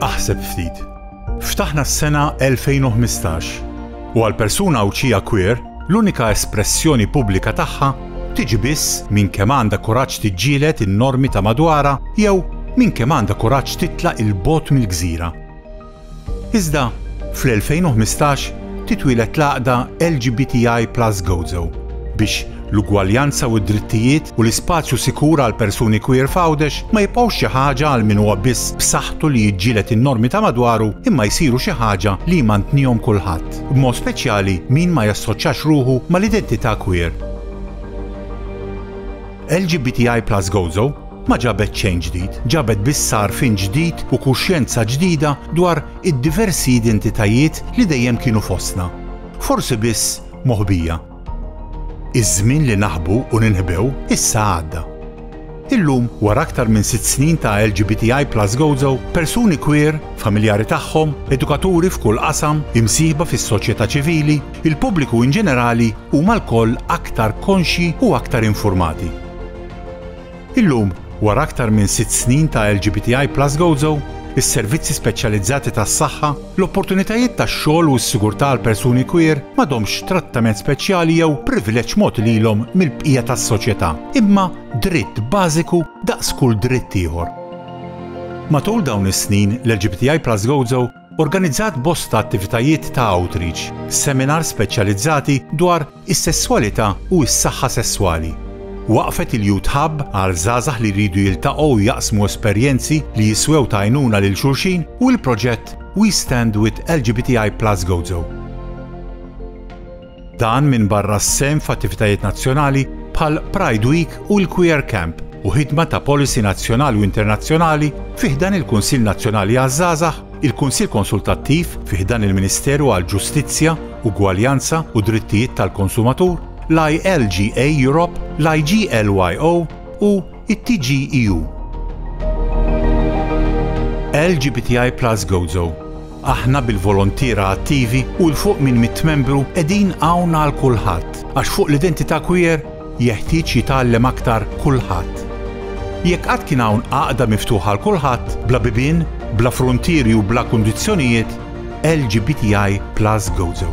Aħseb ftit. Ftaħna s-sena 2015 u għal persuna uċija queer l-unika espressjoni pubblika tagħha tiġi biss minn kemm għandha kuraġġ tiġġielet in-normi ta' madwara jew minn kemm għandha kuraġġ titla' il-bot mill-gżira. Iżda, fl-2015 titwieled l-għaqda LGBTI Plus Gozo biex l-ugwaljanza u d-drittijiet u l-ispazju sikur għall-persuni queer f'Għawdex ma jibqgħux xi ħaġa għal min huwa biss b'saħħtu li jiġġieled in-normi ta' madwaru imma jsiru xi ħaġa li jmantnihom kulħadd, b'mod speċjali min ma jassoċjax ruħu mal-identità queer. LGBTI Plus Gozo, ma ġabet xejn ġdid, ġabet biss għarfien ġdid u kuxjenza ġdida dwar id-diversi identitajiet li dejjem kienu fostna, forsi biss moħbija. Iż-żmien li naħbu u ninħbew issa għadda. Illum, wara aktar minn sitt snin ta' LGBTI Plus Gozo, persuni queer, familjari tagħhom, edukaturi f'kull qasam, imsieħba fis-soċjetà ċivili, il-pubbliku in ġenerali huma lkoll aktar konxji u aktar infurmati. Illum, wara aktar minn sitt snin ta' LGBTI Plus Gozo, is-servizzi speċjalizzati tas-saħħa, l-opportunitajiet tax-xogħol u s-sigurtà għall-persuni queer m'għadhomx trattament speċjali jew privileġġ mogħti lilhom mill-bqija tas-soċjetà, imma dritt bażiku daqs kull dritt ieħor. Matul dawn is-snin, l-LGBTI Plus Gozo Organizzat bosta attivitajiet ta' outreach, seminars speċjalizzati dwar is-sesswalità u s-saħħa sesswali. Waqqfet il-Youth Hub għal żgħażagħ li jridu jiltaqgħu u jaqsmu esperjenzi li jiswew ta' għajnuna lil xulxin u l-proġett We Stand With LGBTI Plus Gozo. Dan minbarra s-sehem f'attivitajiet nazzjonali bħal Pride Week u l-Queer Camp u ħidma ta' policy nazzjonali u internazzjonali fi ħdan il-Kunsill Nazzjonali għaż-Żgħażagħ, il-Kunsill Konsultattiv fi ħdan il-Ministeru għall-Ġustizzja, Ugwaljanza u Drittijiet tal-Konsumatur, l-ILGA Europe, l-IGLYO u t-TGEU. LGBTI Plus Gozo. Aħna bil-volontiera attivi u 'l fuq minn mitt membru qegħdin hawn għal kulħadd għax fuq l-identità queer jeħtieġ jitgħallem aktar kulħadd. Jekk qatt kien hawn għaqda miftuħa għal kulħadd, bla bibien, bla fruntieri u bla kundizzjonijiet, LGBTI Plus Gozo.